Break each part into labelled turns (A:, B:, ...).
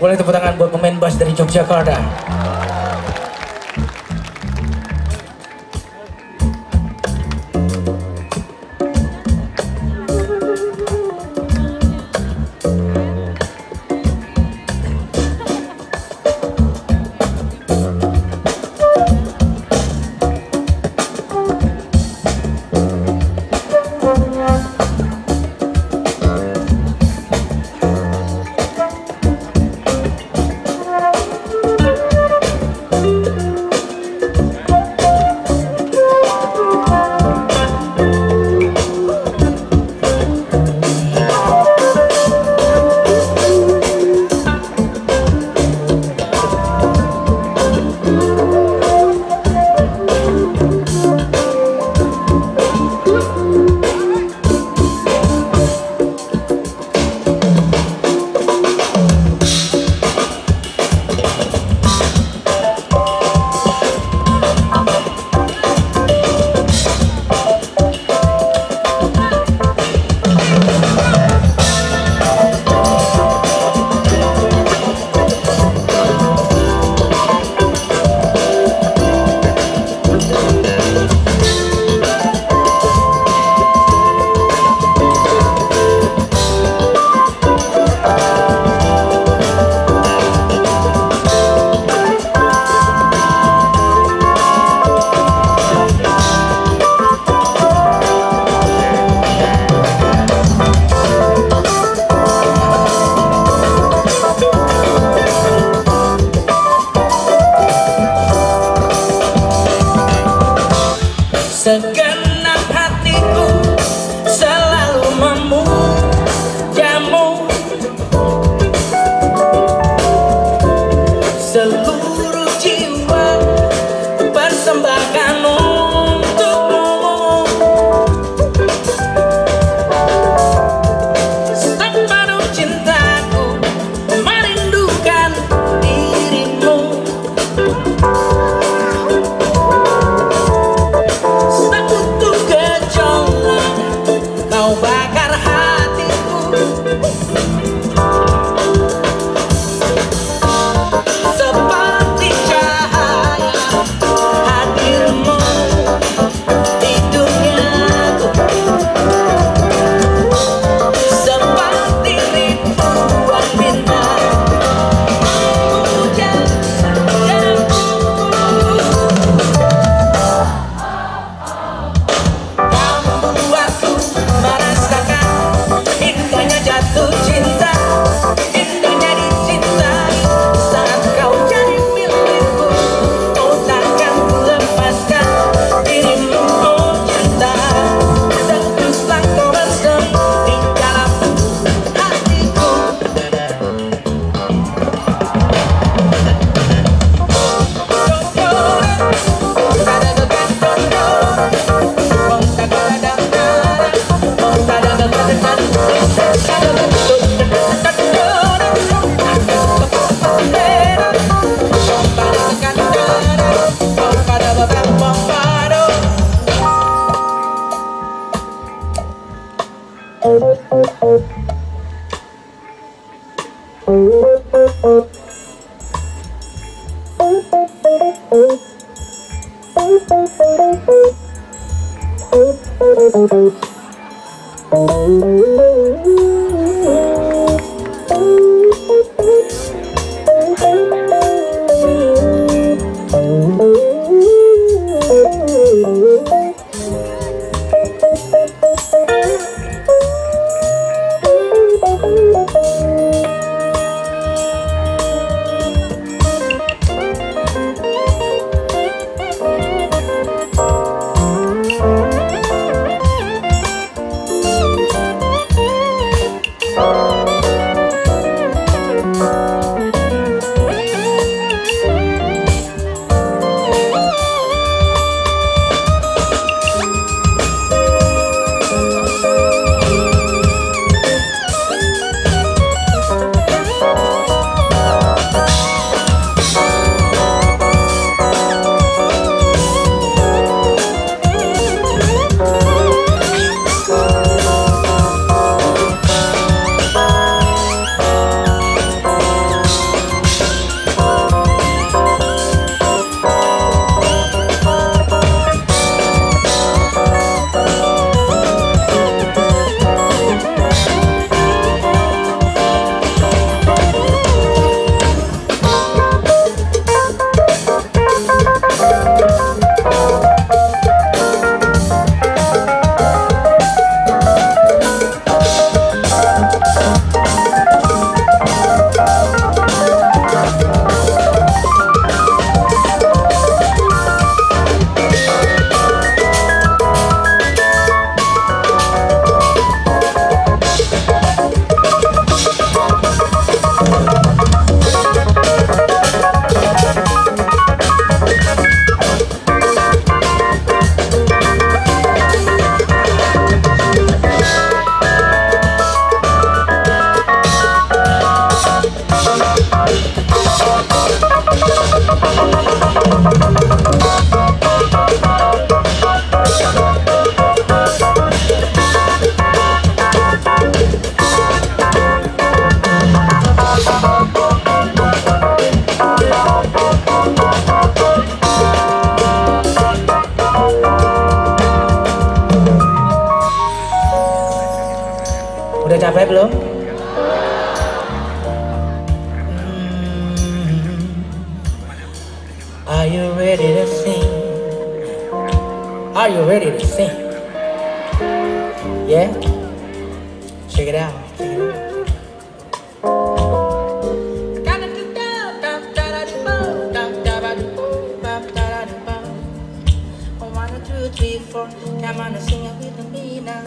A: Boleh tepuk tangan buat pemain bass dari Yogyakarta. Salute. Thank you. Udah capek belum? Hmm. Are you ready to sing? Are you ready to sing? Yeah? Check it out. Check it out. One, two, three, four. Come on and sing it with me now.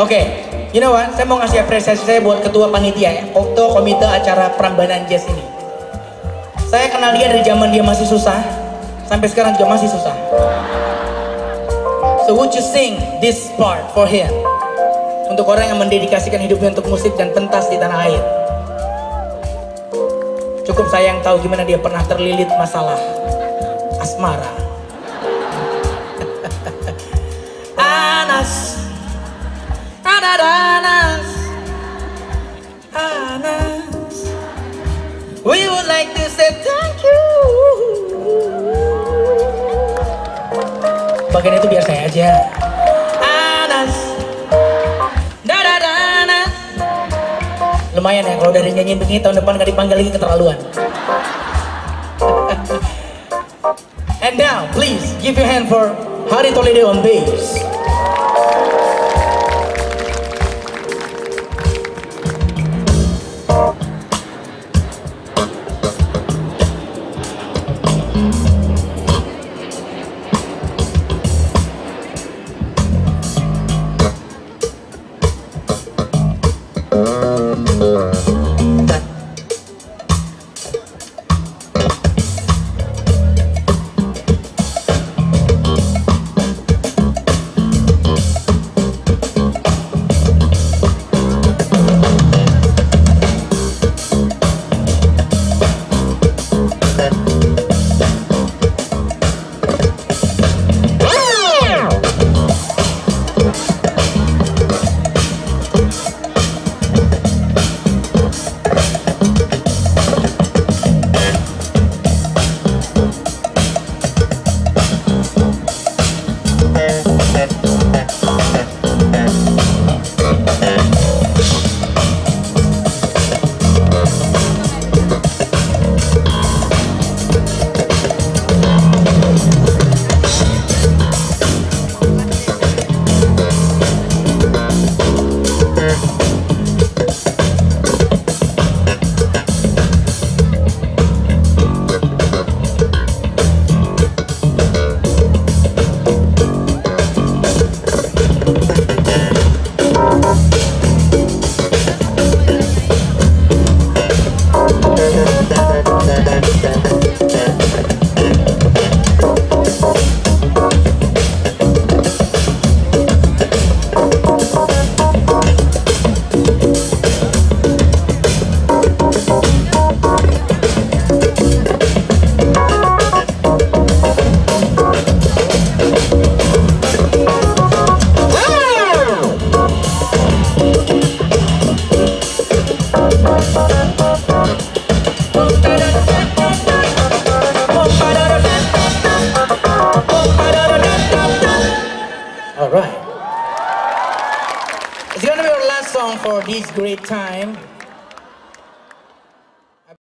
A: Oke, you know what? Saya mau ngasih apresiasi saya buat ketua panitia ya, komite acara Prambanan Jazz ini. Saya kenal dia dari zaman dia masih susah, sampai sekarang juga masih susah. So would you sing this part for him? Untuk orang yang mendedikasikan hidupnya untuk musik dan pentas di tanah air. Cukup saya yang tahu gimana dia pernah terlilit masalah asmara. Anas, Anas. We would like to say thank you. Bagian itu biar saya aja. Anas. Dadadanas. Lumayan ya kalau dari nyanyiin begini tahun depan gak dipanggil lagi keterlaluan. And now, please give your hand for Hari Toledo on bass. Gracias.